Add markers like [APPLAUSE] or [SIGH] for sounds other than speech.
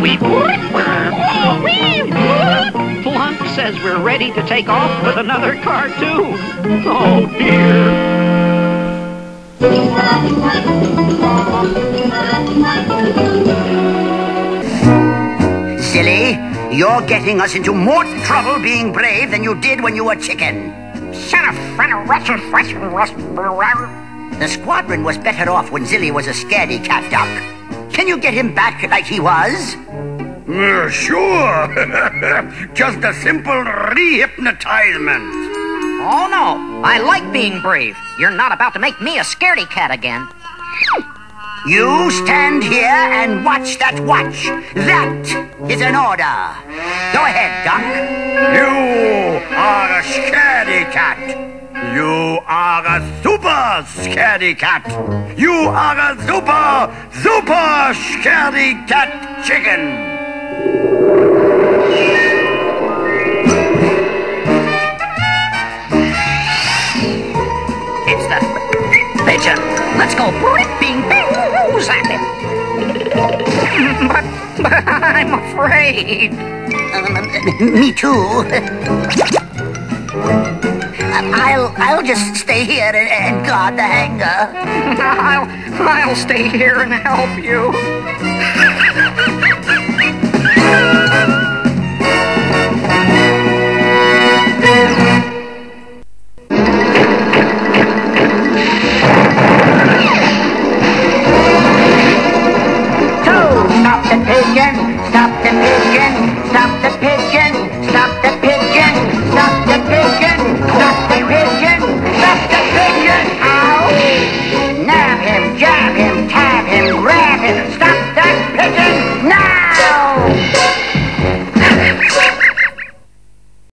we... Klunk says we're ready to take off with another cartoon. Oh, dear. Zilly, you're getting us into more trouble being brave than you did when you were chicken. The squadron was better off when Zilly was a scaredy cat duck. Can you get him back like he was? Uh, sure. [LAUGHS] Just a simple rehypnotizement. Oh, no. I like being brave. You're not about to make me a scaredy cat again. You stand here and watch that watch. That is an order. Go ahead, Duck. You are a scaredy cat. You are a super scaredy cat. You are a super, super scaredy cat chicken. It's the pigeon. Let's go bing him. [LAUGHS] but, but I'm afraid. Um, me too. I'll I'll just stay here and, and guard the hangar. [LAUGHS] I'll I'll stay here and help you. Christian